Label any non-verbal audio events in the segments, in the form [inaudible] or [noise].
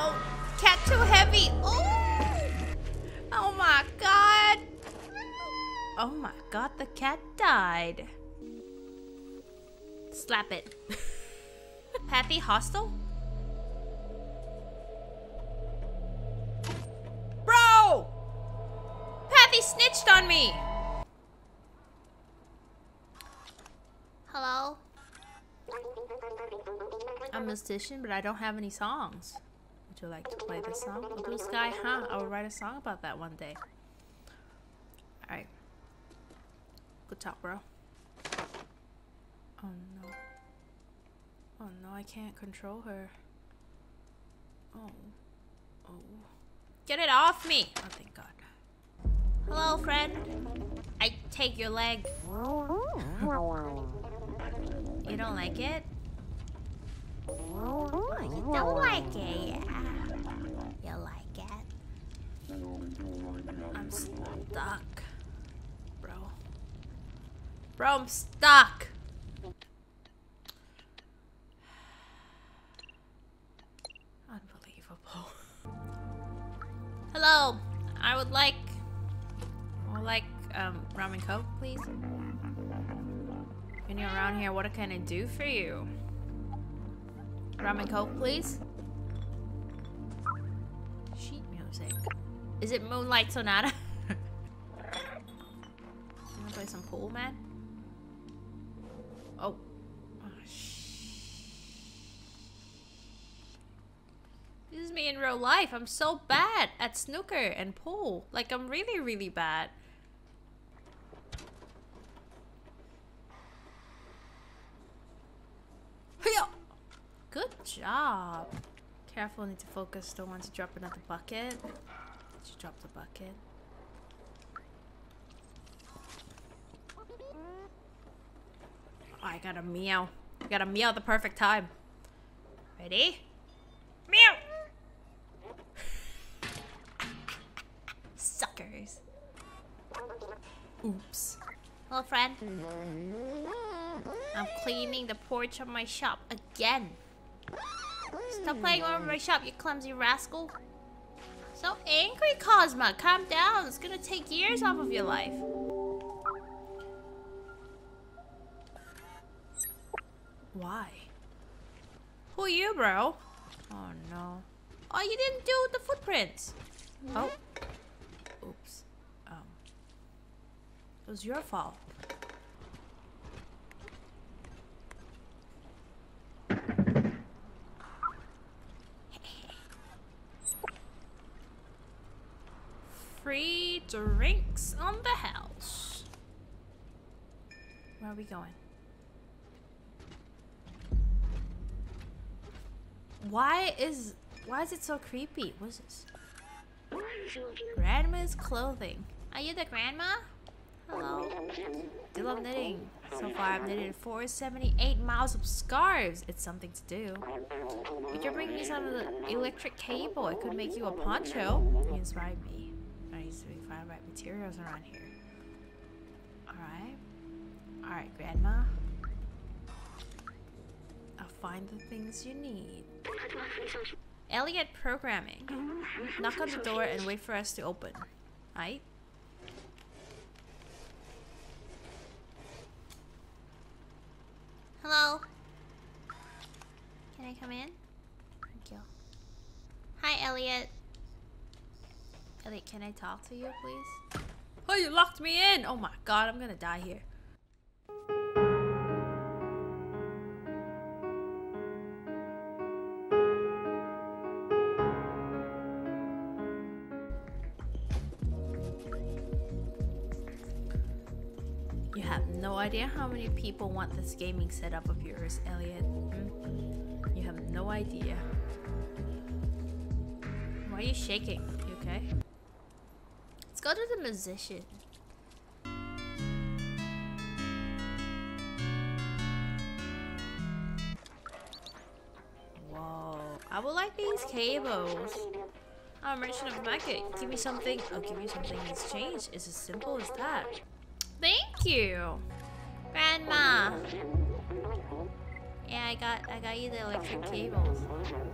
Oh, cat too heavy. Oh, oh my god. Oh my god, the cat died. Slap it. [laughs] Pathy hostile? Bro! Pathy snitched on me! Hello? I'm a musician, but I don't have any songs. Would you like to play this song? Blue Sky, huh? I will write a song about that one day. Alright. Good talk, bro. Oh no. Oh no, I can't control her. Oh. Oh. Get it off me! Oh, thank God. Hello, friend. I take your leg. You don't like it? Oh, you don't like it, yeah. You like it? I'm stuck. Bro. Bro, I'm stuck! Unbelievable. Hello, I would like, like um, ramen coke, please. When you're around here, what can I do for you? Ramen coke, please. Sheet music. Is it Moonlight Sonata? [laughs] you wanna play some pool, man? Oh. oh this is me in real life. I'm so bad at snooker and pool. Like, I'm really, really bad. Good job. Careful, need to focus. Don't want to drop another bucket. Just drop the bucket. Oh, I got a meow. I got a meow at the perfect time. Ready? Meow! Suckers. Oops. Hello, friend. I'm cleaning the porch of my shop again. Stop playing over my shop, you clumsy rascal. So angry, Cosma. Calm down. It's gonna take years off of your life. Why? Who are you, bro? Oh, no. Oh, you didn't do the footprints. Oh. Oops. Um. It was your fault. Drinks on the house. Where are we going? Why is why is it so creepy? What's this? Grandma's clothing. Are you the grandma? Hello. Do love knitting. So far I've knitted 478 miles of scarves. It's something to do. You bring me some of the electric cable, it could make you a poncho. You inspired me. Used to find the right materials around here. Alright. Alright, Grandma. I'll find the things you need. Elliot programming. Knock on the door and wait for us to open. Right? Hello? Can I come in? Thank you. Hi, Elliot. Elliot, can I talk to you, please? Oh, you locked me in! Oh my god, I'm gonna die here. You have no idea how many people want this gaming setup of yours, Elliot. Hmm? You have no idea. Why are you shaking? You okay? Go to the musician. Whoa. I would like these cables. I'm of the market. Give me something. I'll give you something in exchange. It's as simple as that. Thank you. Grandma. Yeah, I got I got you the electric cables.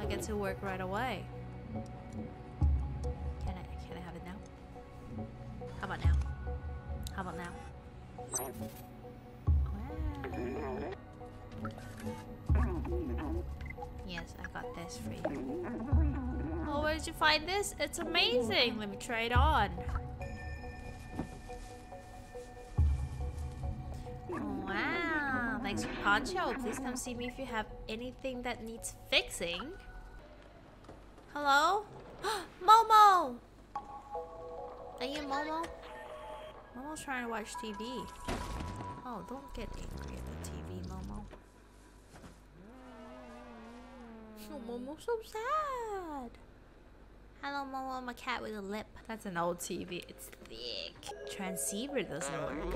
I get to work right away. Yes, I got this for you. Oh, where did you find this? It's amazing. Let me try it on. Wow, thanks for Poncho. Please come see me if you have anything that needs fixing. Hello? [gasps] Momo! Are you Momo? Momo's trying to watch TV. Oh, don't get angry at the TV, Momo. Oh, Momo's so sad. Hello, Momo. I'm a cat with a lip. That's an old TV. It's thick. Transceiver doesn't work.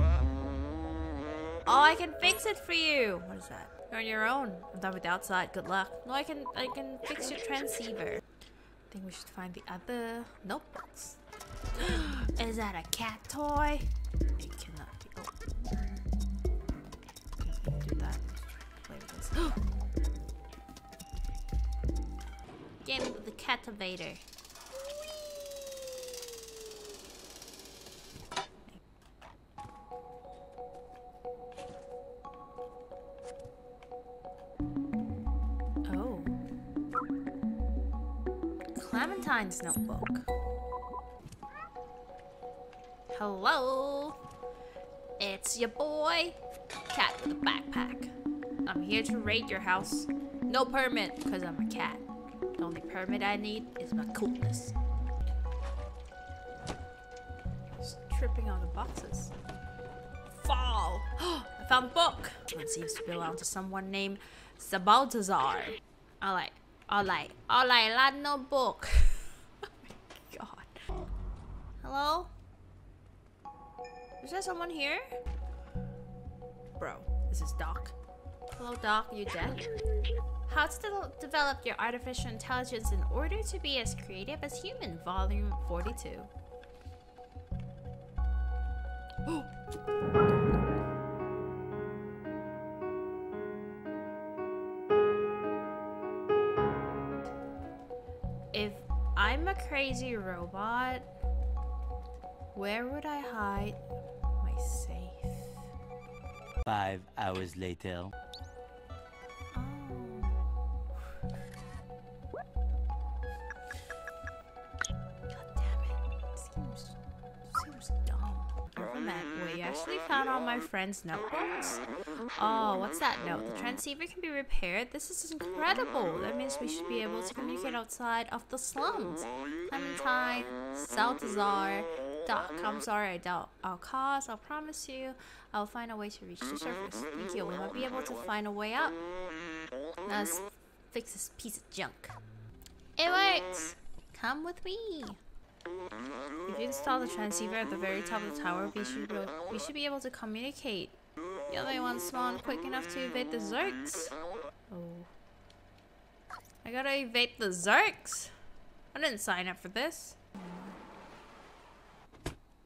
Oh, I can fix it for you. What is that? You're on your own. I'm done with the outside. Good luck. No, I can. I can fix your transceiver. I think we should find the other notebooks. [gasps] is that a cat toy? It cannot be. Oh. Do that. Play with this. [gasps] Game with the cativator. Oh. Clementine's notebook. Hello. It's your boy, Cat with a backpack. I'm here to raid your house. No permit, because I'm a cat. The only permit I need is my coolness. Just tripping on the boxes. Fall! [gasps] I found a book! It seems to belong to someone named Zbaltazar. Alright, alright, alright, lad, no book. [laughs] oh my god. Hello? Is there someone here? Bro, this is Doc. Hello, Doc, you dead? How to de develop your artificial intelligence in order to be as creative as human, volume 42. [gasps] if I'm a crazy robot, where would I hide my safe? Five hours later. Oh. God damn it. Seems, seems dumb. Never mind. Wait, you actually found all my friends' notebooks? Oh, what's that note? The transceiver can be repaired? This is incredible. That means we should be able to communicate outside of the slums. Clementine, Saltazar, Doc, I'm mm-hmm. sorry I doubt I'll cause. I'll promise you I'll find a way to reach the surface. Thank you. We might be able to find a way out. Now let's fix this piece of junk. It works! Come with me! If you install the transceiver at the very top of the tower, we should be, we should be able to communicate. The only one small and quick enough to evade the Zurks. Oh. I gotta evade the Zurks? I didn't sign up for this.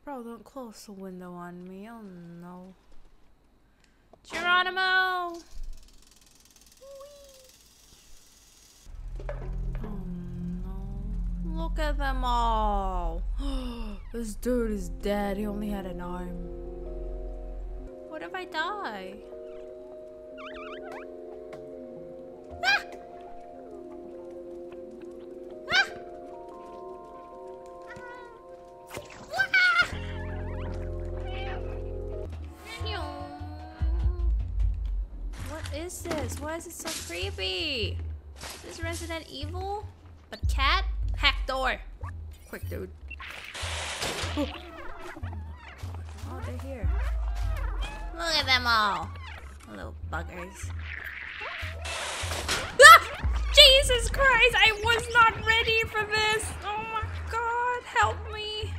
Bro, don't close the window on me. Oh no. Geronimo! Oh no. Look at them all. [gasps] this dude is dead. He only had an arm. What if I die? Is this? Why is it so creepy? Is this Resident Evil? But cat? Hack door! Quick, dude. Oh, oh they're here. Look at them all. Little buggers. Ah! Jesus Christ! I was not ready for this! Oh my god, help me!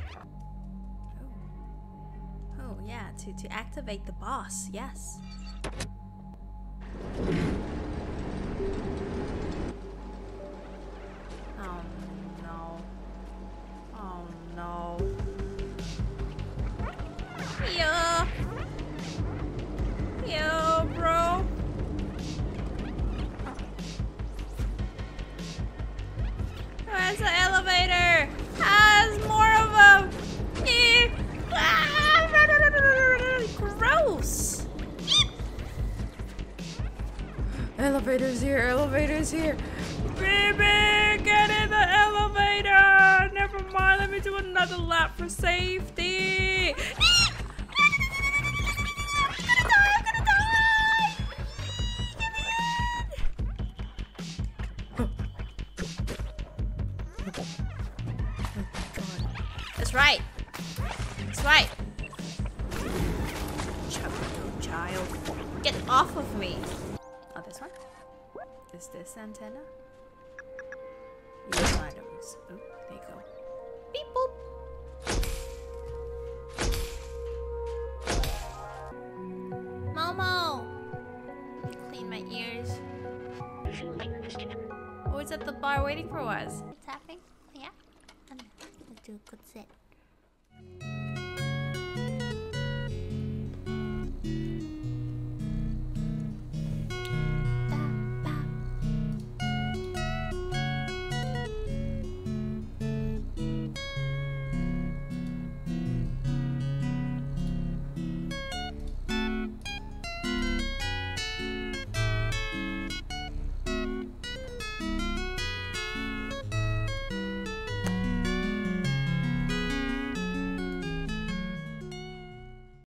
Oh, oh yeah, to, to activate the boss, yes. Elevator's here, elevator's here. Baby, get in the elevator! Never mind, let me do another lap for safety. That's right. That's right. Child, child. Get off of me. This one? Is this antenna? Yes, items. Oh, there you go. Beep boop. Momo! Clean my ears. Oh, it's at the bar waiting for us. Tapping? Yeah. I'm gonna do a good sit.